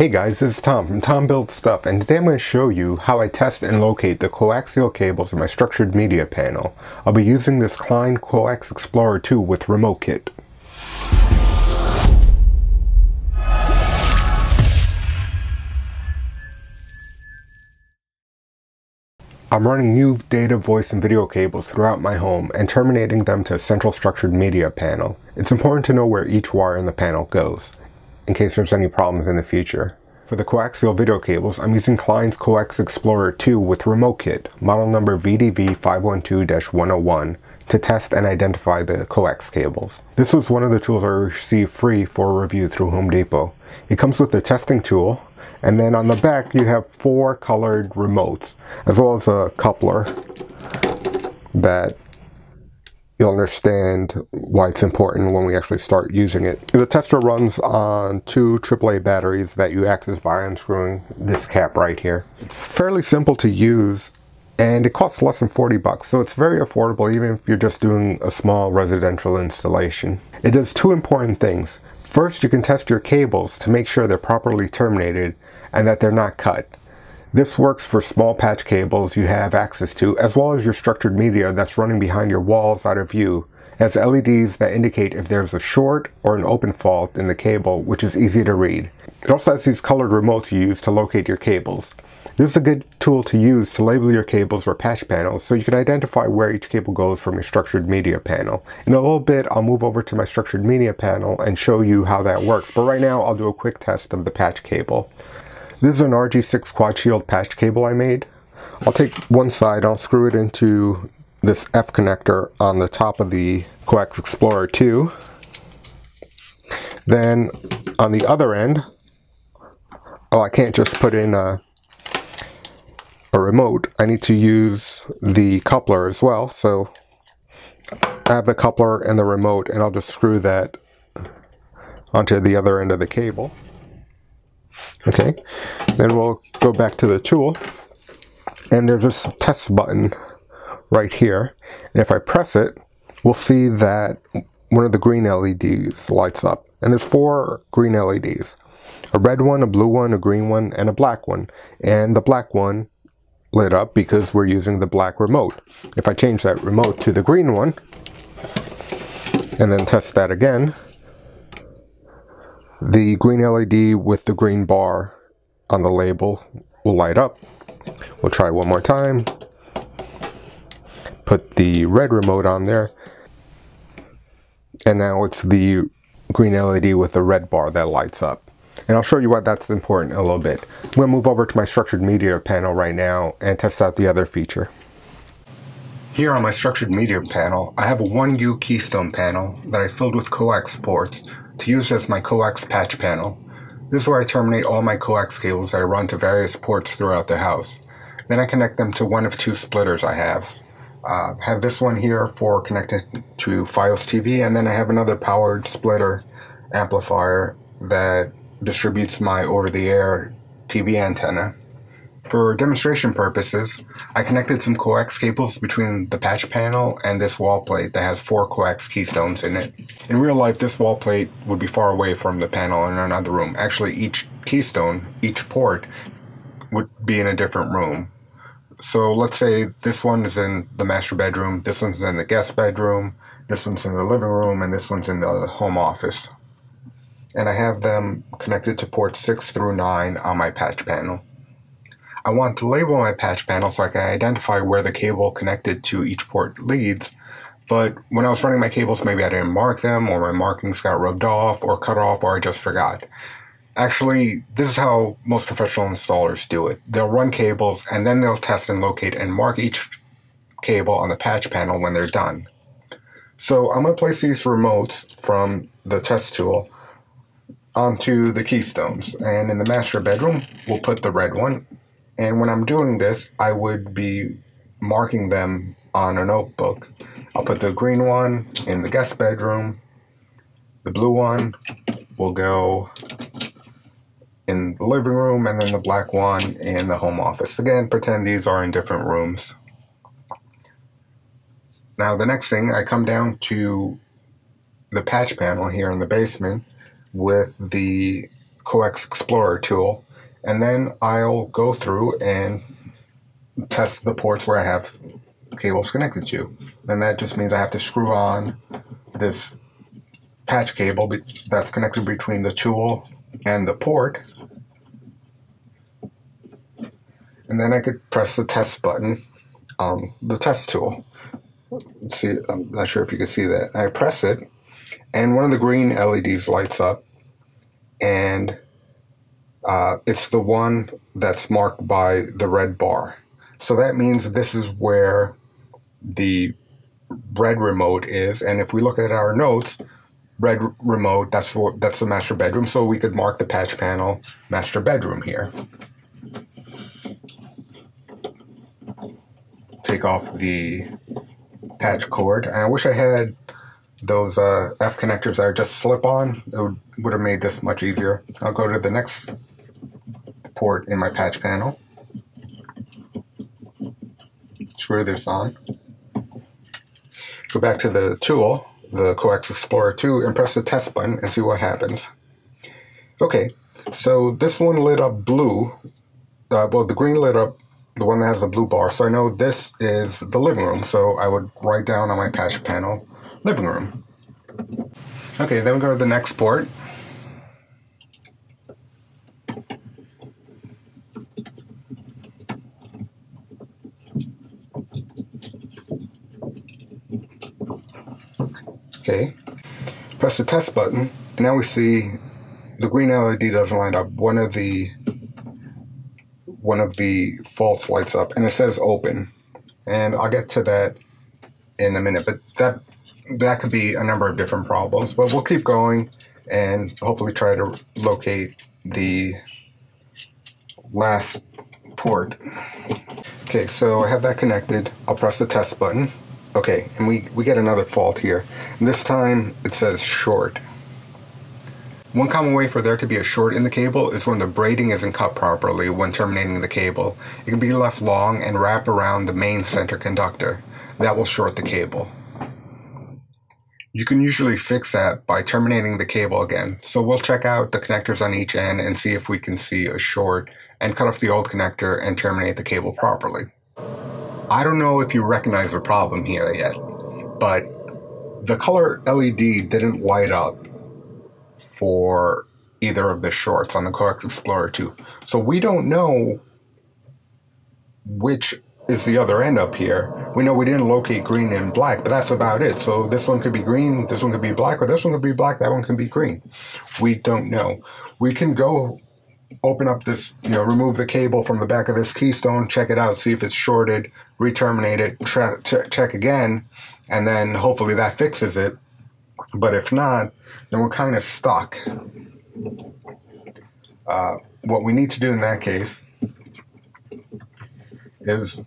Hey guys, this is Tom from Tom Builds Stuff, and today I'm going to show you how I test and locate the coaxial cables in my structured media panel. I'll be using this Klein Coax Explorer 2 with Remote Kit. I'm running new data, voice, and video cables throughout my home and terminating them to a central structured media panel. It's important to know where each wire in the panel goes in case there's any problems in the future. For the coaxial video cables, I'm using Klein's Coax Explorer 2 with Remote Kit, model number VDV512-101, to test and identify the coax cables. This was one of the tools I received free for review through Home Depot. It comes with the testing tool, and then on the back you have four colored remotes, as well as a coupler that you'll understand why it's important when we actually start using it. The tester runs on two AAA batteries that you access by unscrewing this cap right here. It's fairly simple to use and it costs less than 40 bucks so it's very affordable even if you're just doing a small residential installation. It does two important things. First you can test your cables to make sure they're properly terminated and that they're not cut. This works for small patch cables you have access to, as well as your structured media that's running behind your walls out of view, as LEDs that indicate if there's a short or an open fault in the cable, which is easy to read. It also has these colored remotes you use to locate your cables. This is a good tool to use to label your cables or patch panels so you can identify where each cable goes from your structured media panel. In a little bit, I'll move over to my structured media panel and show you how that works, but right now I'll do a quick test of the patch cable. This is an RG6 quad shield patch cable I made. I'll take one side, I'll screw it into this F connector on the top of the Coax Explorer 2. Then on the other end, oh I can't just put in a, a remote, I need to use the coupler as well. So I have the coupler and the remote and I'll just screw that onto the other end of the cable. Okay, then we'll go back to the tool and there's this test button right here. And if I press it, we'll see that one of the green LEDs lights up. And there's four green LEDs. A red one, a blue one, a green one, and a black one. And the black one lit up because we're using the black remote. If I change that remote to the green one, and then test that again, the green LED with the green bar on the label will light up. We'll try one more time. Put the red remote on there. And now it's the green LED with the red bar that lights up. And I'll show you why that's important in a little bit. I'm to move over to my structured media panel right now and test out the other feature. Here on my structured media panel, I have a 1U keystone panel that I filled with coax ports to use as my coax patch panel. This is where I terminate all my coax cables that I run to various ports throughout the house. Then I connect them to one of two splitters I have. Uh, have this one here for connecting to Fios TV, and then I have another powered splitter amplifier that distributes my over-the-air TV antenna. For demonstration purposes, I connected some coax cables between the patch panel and this wall plate that has four coax keystones in it. In real life, this wall plate would be far away from the panel in another room. Actually, each keystone, each port, would be in a different room. So let's say this one is in the master bedroom, this one's in the guest bedroom, this one's in the living room, and this one's in the home office. And I have them connected to ports 6 through 9 on my patch panel. I want to label my patch panel so I can identify where the cable connected to each port leads, but when I was running my cables, maybe I didn't mark them, or my markings got rubbed off, or cut off, or I just forgot. Actually, this is how most professional installers do it. They'll run cables, and then they'll test and locate and mark each cable on the patch panel when they're done. So I'm going to place these remotes from the test tool onto the keystones. And in the master bedroom, we'll put the red one and when I'm doing this, I would be marking them on a notebook. I'll put the green one in the guest bedroom. The blue one will go in the living room, and then the black one in the home office. Again, pretend these are in different rooms. Now, the next thing, I come down to the patch panel here in the basement with the Coax Explorer tool, and then I'll go through and test the ports where I have cables connected to. And that just means I have to screw on this patch cable that's connected between the tool and the port. And then I could press the test button on the test tool. Let's see, I'm not sure if you can see that. I press it, and one of the green LEDs lights up, and uh, it's the one that's marked by the red bar. So that means this is where the red remote is. And if we look at our notes, red remote, that's what, that's the master bedroom. So we could mark the patch panel master bedroom here. Take off the patch cord. And I wish I had those uh, F connectors that are just slip on. It would, would have made this much easier. I'll go to the next port in my patch panel. Screw this on. Go back to the tool, the Coax Explorer 2, and press the test button and see what happens. Okay, so this one lit up blue. Uh, well, the green lit up the one that has the blue bar. So I know this is the living room. So I would write down on my patch panel, living room. Okay, then we go to the next port. Okay, press the test button, and now we see the green LED doesn't light up. One of the one of the faults lights up, and it says open. And I'll get to that in a minute, but that that could be a number of different problems. But we'll keep going and hopefully try to locate the last port. Okay, so I have that connected. I'll press the test button. Okay, and we, we get another fault here. This time it says short. One common way for there to be a short in the cable is when the braiding isn't cut properly when terminating the cable. It can be left long and wrap around the main center conductor. That will short the cable. You can usually fix that by terminating the cable again. So we'll check out the connectors on each end and see if we can see a short and cut off the old connector and terminate the cable properly. I don't know if you recognize the problem here yet, but the color LED didn't light up for either of the shorts on the Coax Explorer 2. So we don't know which is the other end up here. We know we didn't locate green and black, but that's about it. So this one could be green, this one could be black, or this one could be black, that one could be green. We don't know. We can go open up this, you know, remove the cable from the back of this keystone, check it out, see if it's shorted, re-terminate it, tra- check again, and then hopefully that fixes it. But if not, then we're kind of stuck. Uh, what we need to do in that case is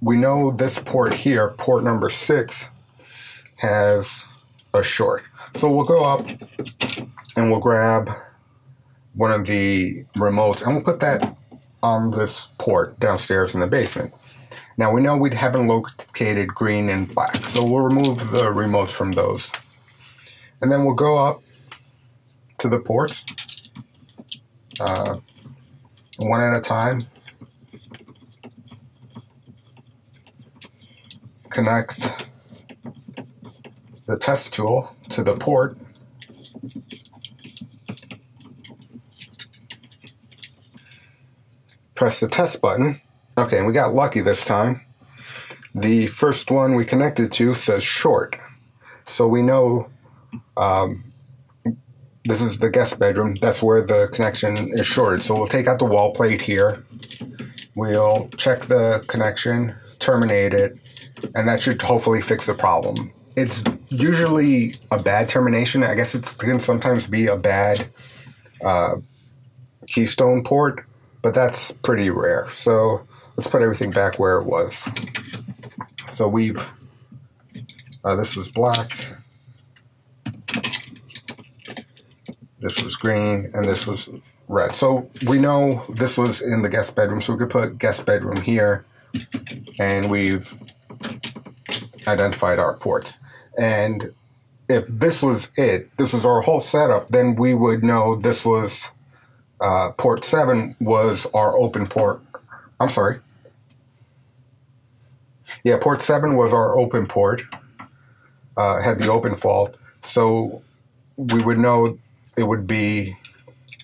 we know this port here, port number six, has a short. So we'll go up and we'll grab one of the remotes and we'll put that on this port downstairs in the basement. Now we know we haven't located green and black, so we'll remove the remotes from those. And then we'll go up to the ports uh, one at a time. Connect the test tool to the port. Press the test button. Okay, and we got lucky this time. The first one we connected to says short. So we know um, this is the guest bedroom. That's where the connection is shorted. So we'll take out the wall plate here. We'll check the connection, terminate it, and that should hopefully fix the problem. It's usually a bad termination. I guess it can sometimes be a bad uh, keystone port, but that's pretty rare. So let's put everything back where it was. So we've, uh, this was black, this was green, and this was red. So we know this was in the guest bedroom, so we could put guest bedroom here, and we've identified our ports. And if this was it, this was our whole setup, then we would know this was uh, port 7 was our open port. I'm sorry. Yeah, port 7 was our open port, uh, had the open fault. So we would know it would be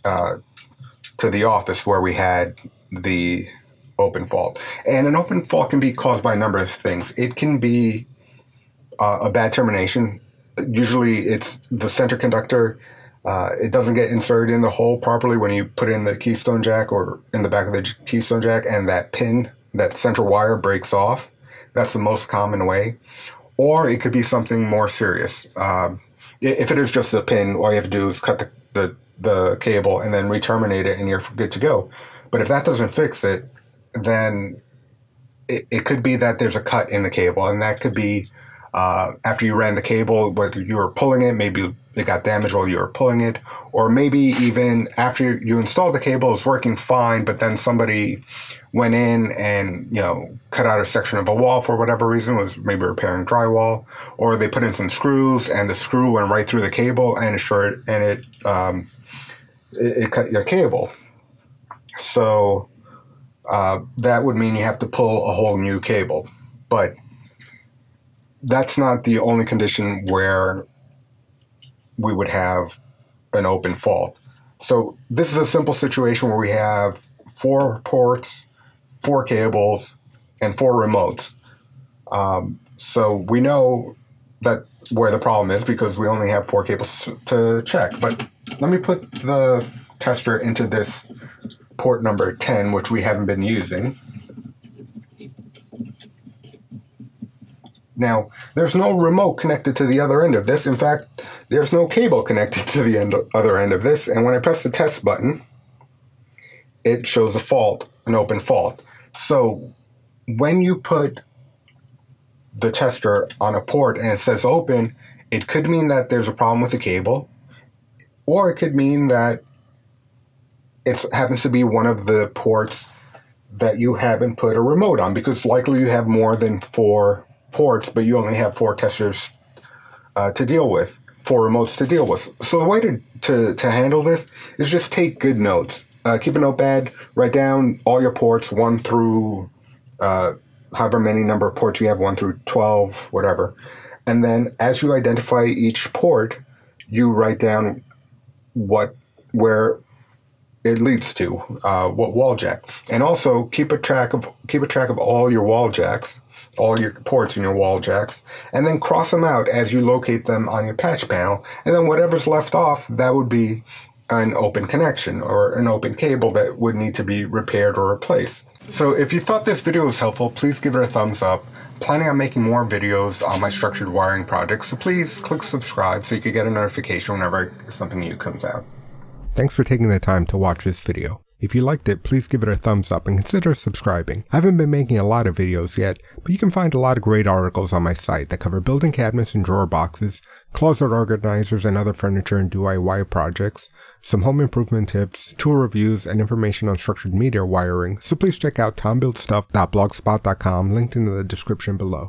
uh, to the office where we had the open fault. And an open fault can be caused by a number of things. It can be uh, a bad termination. Usually it's the center conductor. Uh, it doesn't get inserted in the hole properly when you put in the keystone jack or in the back of the keystone jack, and that pin, that central wire breaks off. That's the most common way. Or it could be something more serious. Um, if it is just a pin, all you have to do is cut the, the, the cable and then re-terminate it and you're good to go. But if that doesn't fix it, then it, it could be that there's a cut in the cable and that could be uh, after you ran the cable, whether you were pulling it, maybe it got damaged while you were pulling it, or maybe even after you installed the cable, it's working fine, but then somebody went in and you know cut out a section of a wall for whatever reason, was maybe repairing drywall, or they put in some screws and the screw went right through the cable and it short and it um, it, it cut your cable. So uh, that would mean you have to pull a whole new cable, but that's not the only condition where we would have an open fault. So this is a simple situation where we have four ports, four cables, and four remotes. Um, so we know that where the problem is because we only have four cables to check. But let me put the tester into this port number 10, which we haven't been using. Now, there's no remote connected to the other end of this. In fact, there's no cable connected to the end, other end of this. And when I press the test button, it shows a fault, an open fault. So when you put the tester on a port and it says open, it could mean that there's a problem with the cable, or it could mean that it happens to be one of the ports that you haven't put a remote on because likely you have more than four ports, but you only have four testers uh, to deal with, four remotes to deal with. So the way to, to, to handle this is just take good notes. Uh, keep a notepad, write down all your ports, one through uh, however many number of ports you have, one through 12, whatever. And then as you identify each port, you write down what, where it leads to, uh, what wall jack. And also keep a track of, keep a track of all your wall jacks all your ports in your wall jacks, and then cross them out as you locate them on your patch panel, and then whatever's left off, that would be an open connection or an open cable that would need to be repaired or replaced. So if you thought this video was helpful, please give it a thumbs up. Planning on making more videos on my structured wiring projects, so please click subscribe so you can get a notification whenever something new comes out. Thanks for taking the time to watch this video. If you liked it, please give it a thumbs up and consider subscribing. I haven't been making a lot of videos yet, but you can find a lot of great articles on my site that cover building cabinets and drawer boxes, closet organizers and other furniture and DIY projects, some home improvement tips, tool reviews, and information on structured media wiring, so please check out tombuildsstuff.blogspot.com linked in the description below.